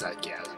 ざけやがって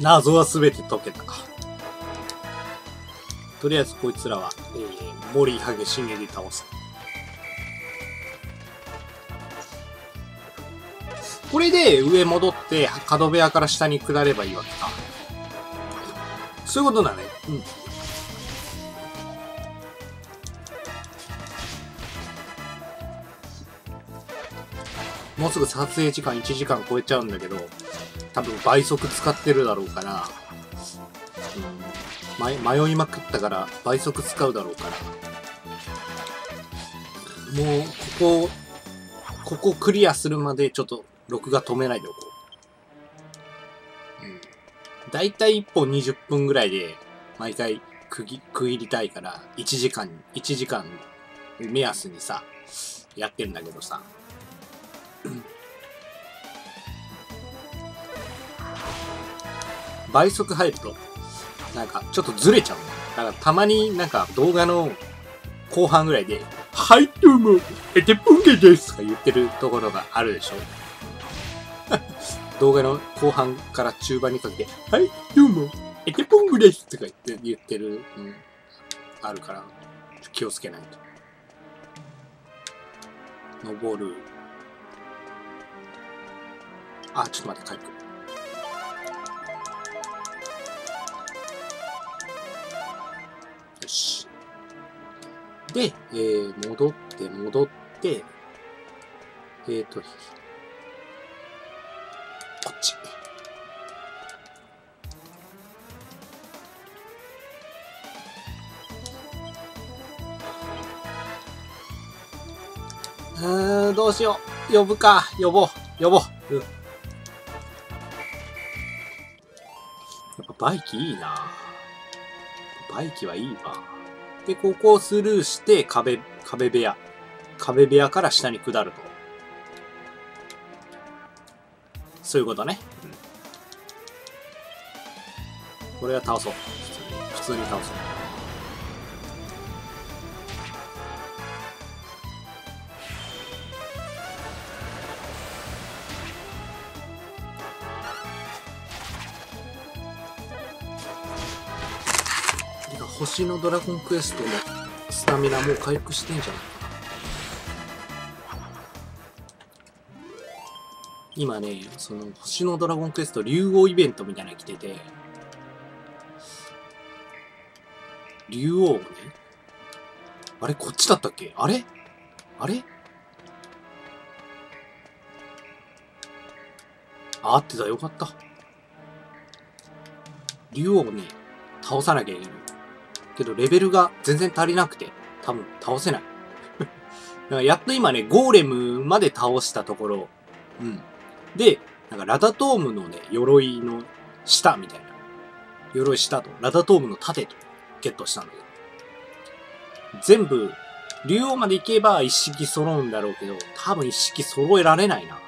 謎は全て解けたかとりあえずこいつらは、えー、森ハゲ進撃倒すこれで上戻って角部屋から下に下ればいいわけかそういうことだねうんもうすぐ撮影時間1時間超えちゃうんだけど、多分倍速使ってるだろうから、うん、迷いまくったから倍速使うだろうから、もう、ここ、ここクリアするまでちょっと録画止めないでおこう。うん。だいたい1本20分ぐらいで、毎回区区切りたいから、1時間、1時間目安にさ、やってんだけどさ、倍速入ると、なんかちょっとずれちゃう。だからたまになんか動画の後半ぐらいで、はい、どうも、エテポンゲですとか言ってるところがあるでしょ。動画の後半から中盤にかけて、はい、どうも、エテポングですとか言って、言ってる、うん、あるから、気をつけないと。登る。あ、ちょっと待って、帰ってくる。よし。で、えー、戻って、戻って、えっ、ー、と、こっち。うーん、どうしよう。呼ぶか。呼ぼう。呼ぼう。バイキいいなバイキはいいわ。で、ここをスルーして壁、壁部屋。壁部屋から下に下ると。そういうことね。うん。これは倒そう。普通に。普通に倒そう。星のドラゴンクエストのスタミナもう回復してんじゃない？今ねその星のドラゴンクエスト竜王イベントみたいなの来てて竜王をねあれこっちだったっけ？あれ？あれ？あってた。よかった。竜王をね倒さなきゃいけない。けどレベルが全然足りなくて、多分倒せない。だからやっと今ね、ゴーレムまで倒したところ、うん。で、なんかラダトームのね、鎧の下みたいな。鎧下と、ラダトームの盾とゲットしたんだけど。全部、竜王まで行けば一式揃うんだろうけど、多分一式揃えられないな。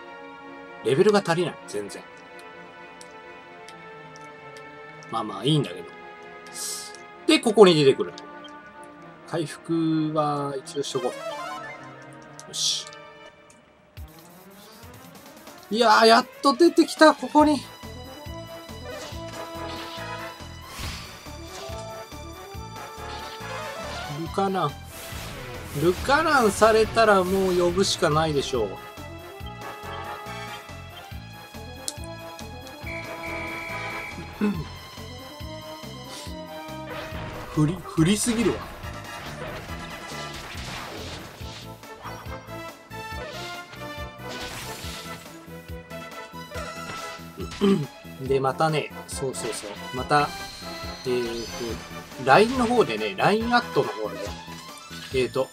レベルが足りない、全然。まあまあいいんだけど。で、ここに出てくる。回復は一応しとこう。よし。いやー、やっと出てきた、ここに。ルカナン。ルカナンされたらもう呼ぶしかないでしょう。振り、振りすぎるわ。で、またね、そうそうそう、また、えーと、LINE の方でね、LINE アットの方で、えーと、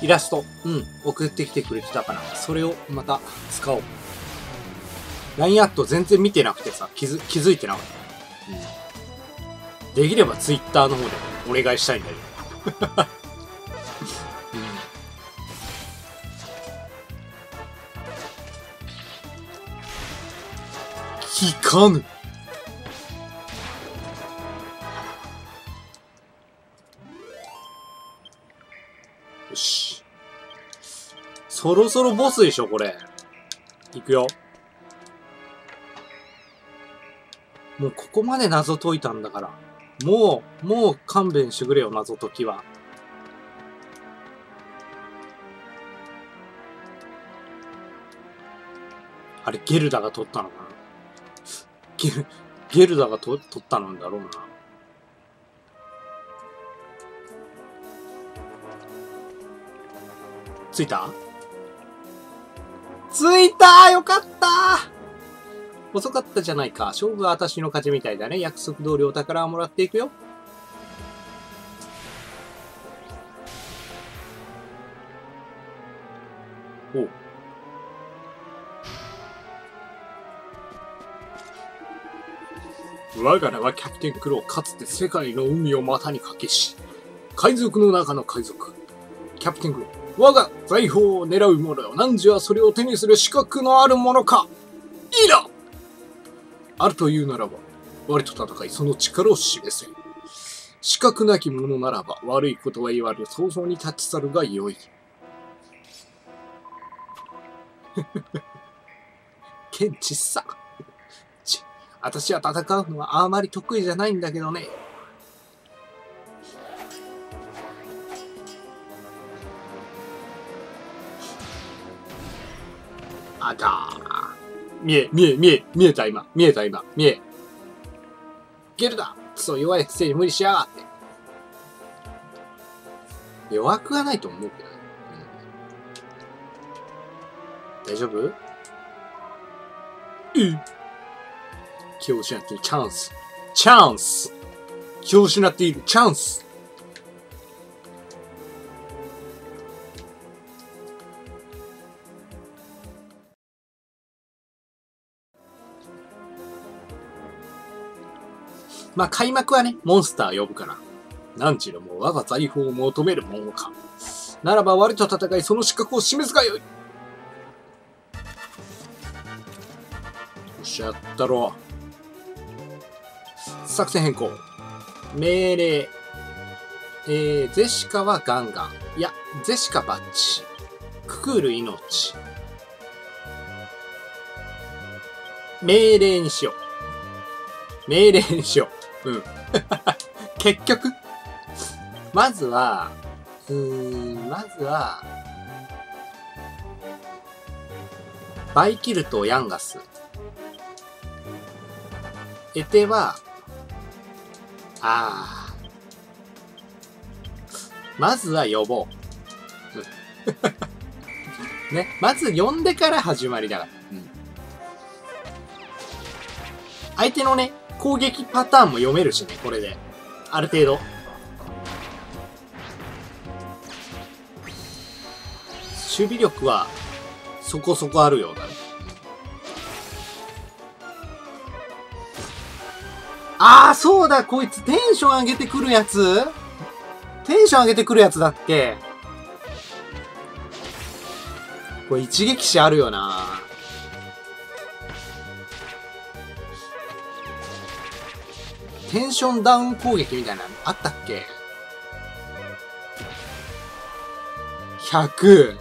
イラスト、うん、送ってきてくれてたから、それをまた使おう。LINE アット全然見てなくてさ、気づ、気づいてなかった。うん、できれば Twitter の方でお願いしたいんだけど。聞かぬ。よし。そろそろボスでしょ、これ。いくよ。もうここまで謎解いたんだから。もう、もう勘弁してくれよ、謎解きは。あれ、ゲルダが取ったのかな？ゲル、ゲルダが取ったのだろうな。ついた？ついたよかった遅かったじゃないか。勝負は私の勝ちみたいだね。約束通りお宝をもらっていくよ。おう。我が名はキャプテンクロー。かつて世界の海を股にかけし、海賊の中の海賊。キャプテンクロー。我が財宝を狙う者よ。何時はそれを手にする資格のある者か。いいなあるというならば、我と戦いその力を示せ。資格なき者ならば悪いことは言われ早々に立ち去るがよい。剣ちっさ。ち、私は戦うのはあまり得意じゃないんだけどね。あたー。見え、見え、見え、見えた今。見えた今。見え。ゲルだクソ弱いくせに無理しやがって。弱くはないと思うけどね。うん、大丈夫？うん。気を失っているチャンス。チャンス気を失っているチャンスまあ、開幕はね、モンスター呼ぶから。何時でも我が財宝を求めるものか。ならば我と戦いその資格を示すがよい。よし、やったろ。作戦変更。命令。えー、ゼシカはガンガン。いや、ゼシカバッチ。ククール命。命令にしよう。命令にしよう。うん。結局、まずは、うーん、まずは、バイキルとヤンガス。エテは、ああ。まずは呼ぼう。ね。まず呼んでから始まりだから。うん。相手のね、攻撃パターンも読めるしね、これで。ある程度。守備力は、そこそこあるようだね。ああ、そうだ、こいつテンション上げてくるやつテンション上げてくるやつだっけこれ一撃死あるよなテンションダウン攻撃みたいなのあったっけ ?100!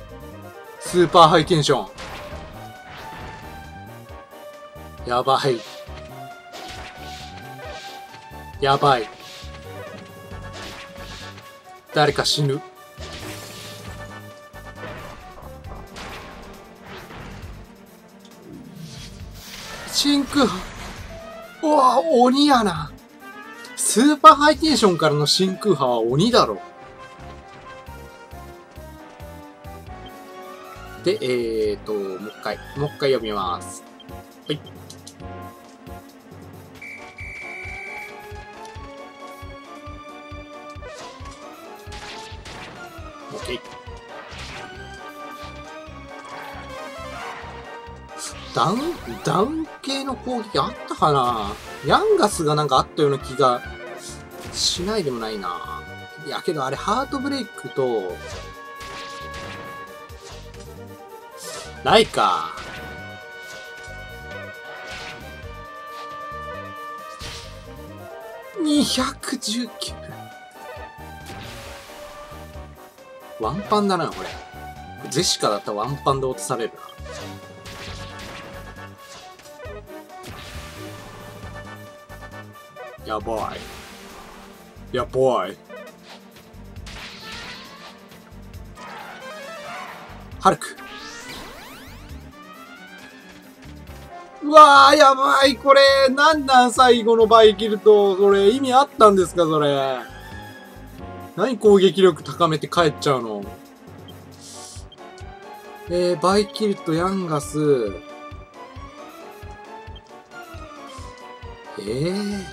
スーパーハイテンション。やばい。やばい。誰か死ぬ。真空。うわ、鬼やな。スーパーハイテンションからの真空波は鬼だろ。で、えーと、もう一回、もう一回読みます。はい。OK。ダウン、ダウン系の攻撃あったかな？ヤンガスがなんかあったような気がしないでもないな。いや、けどあれハートブレイクと、ないか。219。ワンパンだな、これ。ゼシカだったらワンパンで落とされるな。やばい。やばい。ハルク。うわー、やばい、これ、なんなん、最後のバイキルト。それ、意味あったんですか、それ。何攻撃力高めて帰っちゃうの？えー、バイキルト、ヤンガス。えー、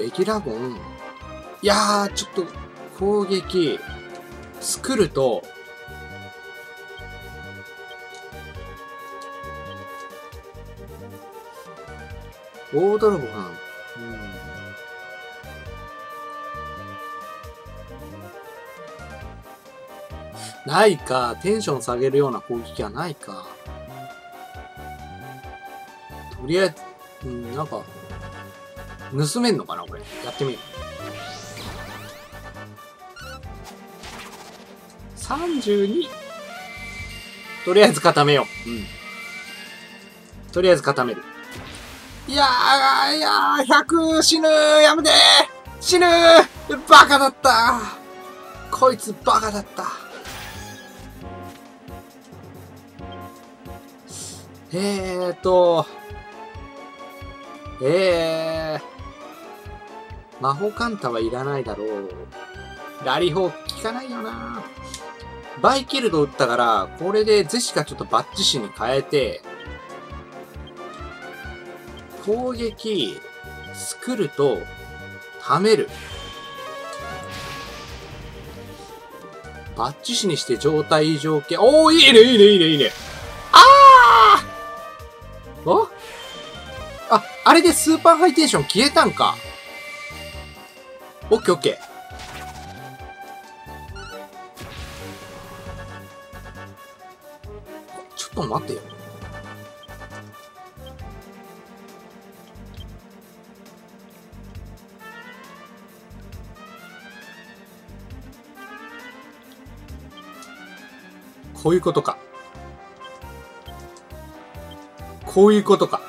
ベギラゴン？いやー、ちょっと、攻撃、作ると、大泥棒なの。ないか。テンション下げるような攻撃はないか。とりあえず、うん、なんか、盗めんのかなこれ。やってみる。32! とりあえず固めよう。うん。とりあえず固める。いやー、いやー、100死ぬやめて死ぬバカだったこいつバカだった。えーと、えー、魔法カンタはいらないだろう。ラリホー効かないよなバイキルド打ったから、これでゼシカちょっとバッチシに変えて、攻撃、作ると、貯める。バッチシにして状態異常系。おー、いいね、いいね、いいね、いいね。あーお？あ、あれでスーパーハイテンション消えたんか。オッケーオッケー。ちょっと待ってよ。こういうことか。こういうことか。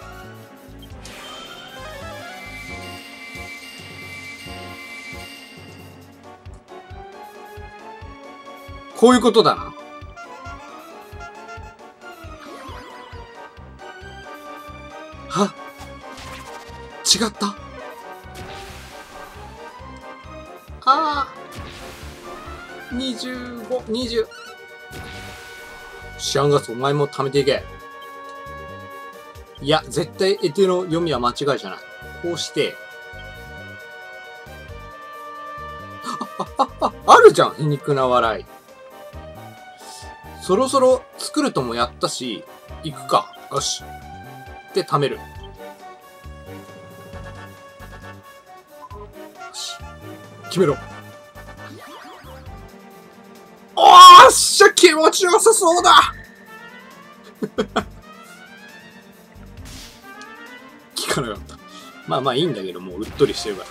こういうことだな。は？違った？ああ。25、20。シアンガス、お前も貯めていけ。いや、絶対エテの読みは間違いじゃない。こうして。あ、るじゃん皮肉な笑い。そろそろ作るともやったし、行くか。よし。で、貯める。よし。決めろ。おっしゃ気持ちよさそうだ 聞かなかった。まあまあいいんだけど、もううっとりしてるから。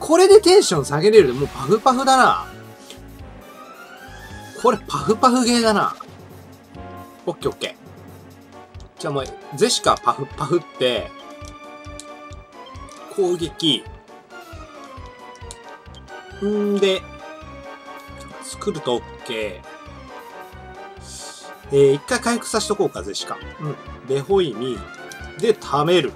これでテンション下げれるもうパフパフだな。これパフパフゲーだな。オッケーオッケー。じゃあもう、ゼシカパフパフって、攻撃。んで、作ると OK。えー、一回回復させとこうか、ゼシカ。うん。ベホイミ。で、貯める。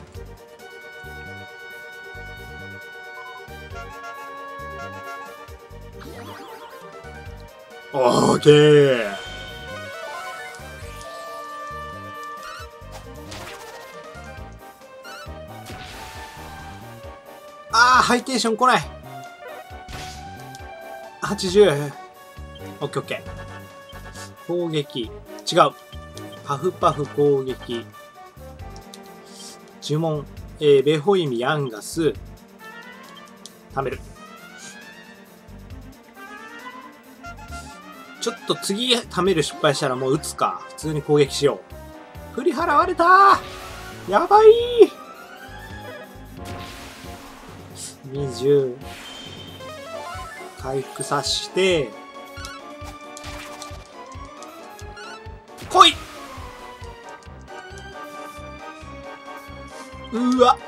オーあー、ハイテンション来ない。80。オッケーオッケー。攻撃。違う。パフパフ攻撃。呪文。えー、ベホイミ、アンガス。貯める。ちょっと次貯める失敗したらもう撃つか。普通に攻撃しよう。振り払われたやばい20回復さして、来い。うわ。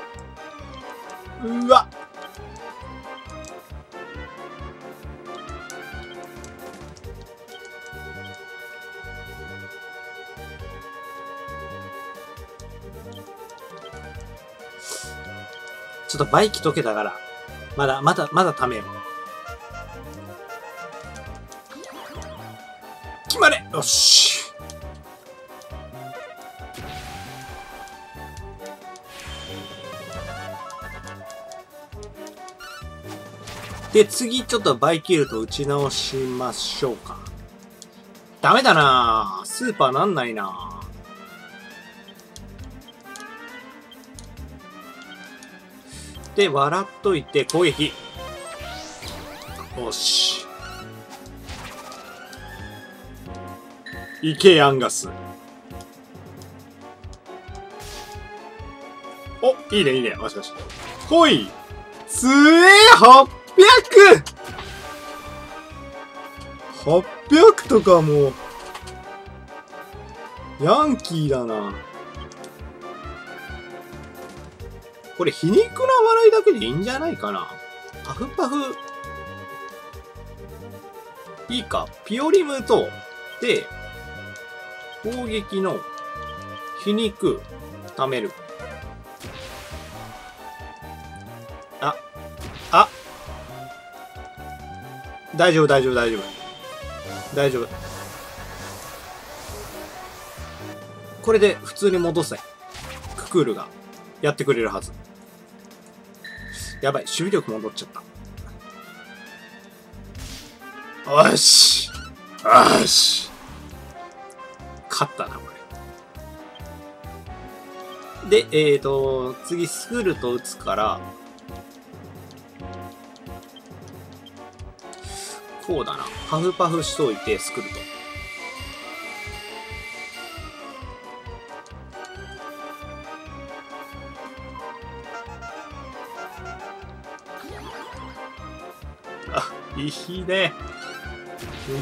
バイキ解けたから、まだ、まだ、まだためよう。決まれ！よし。で、次ちょっとバイキルと打ち直しましょうか。ダメだな。スーパーなんないな。で、笑っといて攻撃。よし。いけ、アンガス。お、いいね、いいね。よしよし。ほいつえ !800!800 とかもう、ヤンキーだな。これ皮肉な笑いだけでいいんじゃないかな？パフパフ。いいか。ピオリムと、で、攻撃の皮肉、貯める。あ、あ大丈夫、大丈夫、大丈夫。大丈夫。これで普通に戻せ。ククールがやってくれるはず。やばい、守備力戻っちゃった。よしよし勝ったな、これ。で、えっ、ー、と、次、スクールと打つから、こうだな。パフパフしといて、スクルと。いいね。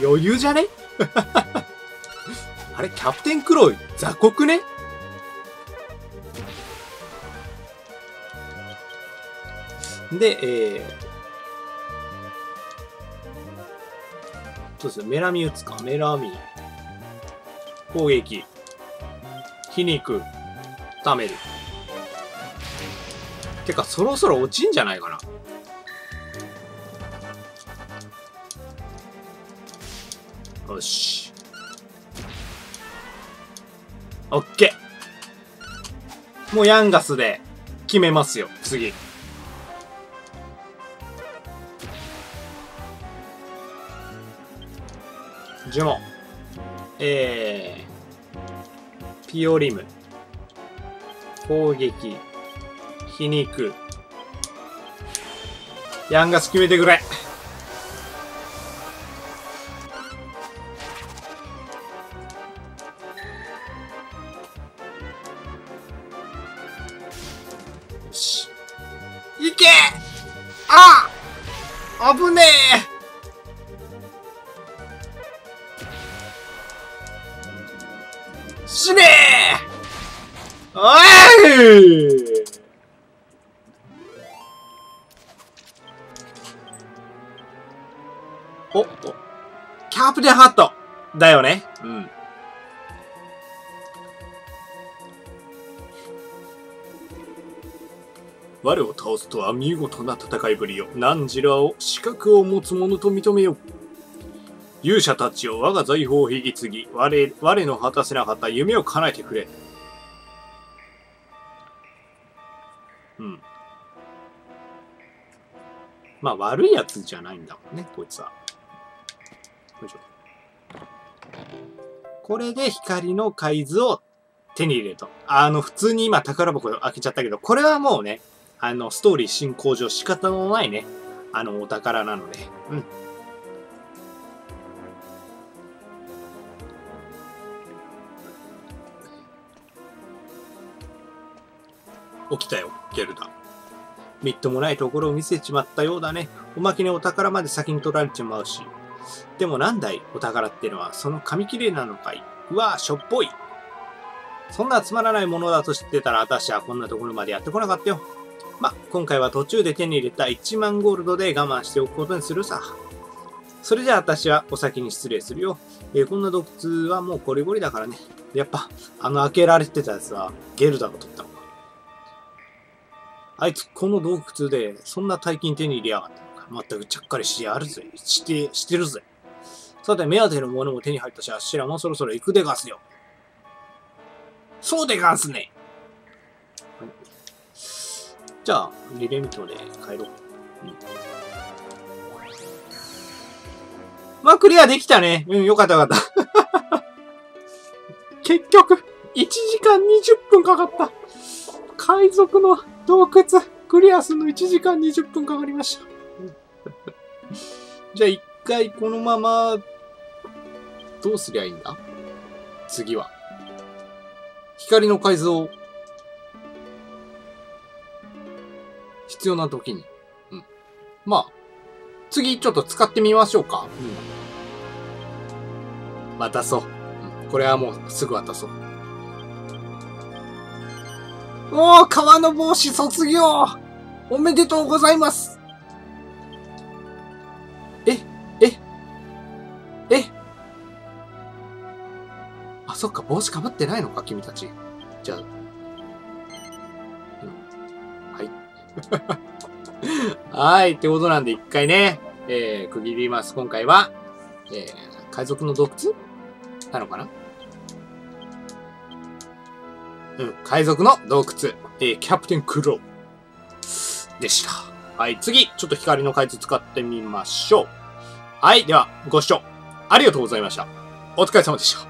余裕じゃね？あれ、キャプテンクロイ、雑穀ね？で、えー、そうですね、メラミ打つか。メラミ。攻撃。皮肉。貯める。てか、そろそろ落ちんじゃないかな。よし。オッケー。もうヤンガスで決めますよ、次。呪文。えー、ピオリム。攻撃。皮肉。ヤンガス決めてくれ。だよね。うん。我を倒すとは見事な戦いぶりよ。汝らを資格を持つ者と認めよう。勇者たちを我が財宝を引き継ぎ、我、我の果たせなかった夢を叶えてくれ。うん。まあ悪いやつじゃないんだもんね、こいつは。よいしょ。これで光の海図を手に入れると。あの、普通に今宝箱開けちゃったけど、これはもうね、あの、ストーリー進行上仕方のないね、あの、お宝なので、うん。起きたよ、ゲルダ。みっともないところを見せちまったようだね。おまけにお宝まで先に取られちまうし。でもなんだい、お宝ってのは、その紙切れなのかい？うわしょっぽい。そんなつまらないものだと知ってたら、私はこんなところまでやってこなかったよ。ま、今回は途中で手に入れた1万ゴールドで我慢しておくことにするさ。それじゃあ私はお先に失礼するよ。えー、こんな洞窟はもうこりごりだからね。やっぱ、あの開けられてたやつはゲルダが取ったのか。あいつこの洞窟でそんな大金手に入れやがった。まったくちゃっかりしてやるぜ。して、してるぜ。さて、目当てのものも手に入ったし、あっしらもそろそろ行くでがすよ。そうでがすね。じゃあ、リレミットで帰ろう。うん。まあ、クリアできたね。うん、よかったよかった。結局、1時間20分かかった。海賊の洞窟、クリアするの1時間20分かかりました。じゃあ一回このまま、どうすりゃいいんだ？次は。光の改造必要な時に。うん。まあ、次ちょっと使ってみましょうか。うん。渡そう。うん、これはもうすぐ渡そう。おー、川の帽子卒業おめでとうございます帽子かぶってないのか、君たち。じゃあ、うんはい。はいってことなんで、一回ね、えー、区切ります。今回は、えー、海賊の洞窟なのかな？うん、海賊の洞窟、えー、キャプテンクローでした。はい、次、ちょっと光の海図使ってみましょう。はい、では、ご視聴ありがとうございました。お疲れ様でした。